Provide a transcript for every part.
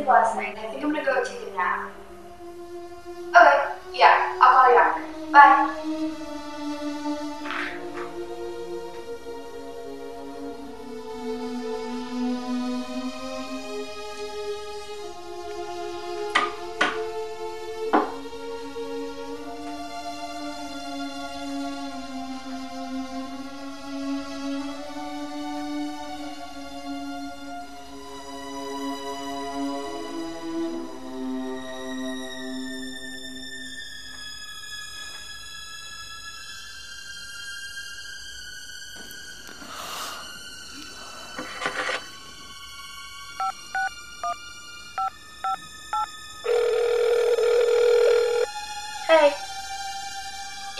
sleep last night, I think I'm gonna go take a nap. Okay, yeah, I'll call you after. Bye.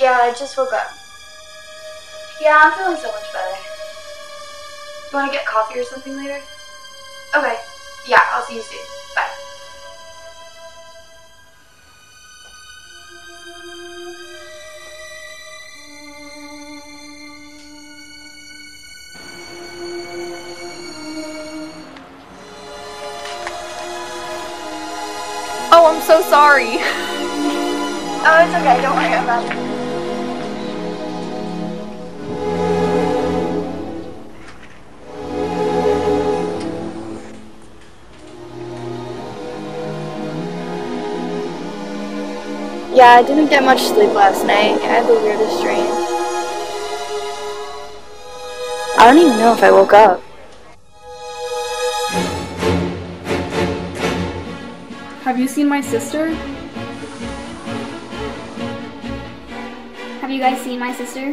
Yeah, I just woke up. Yeah, I'm feeling so much better. You want to get coffee or something later? Okay. Yeah, I'll see you soon. Bye. Oh, I'm so sorry. Oh, it's okay. Don't worry about it. Yeah, I didn't get much sleep last night. I had the weirdest dream. I don't even know if I woke up. Have you seen my sister? Have you guys seen my sister?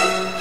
thank you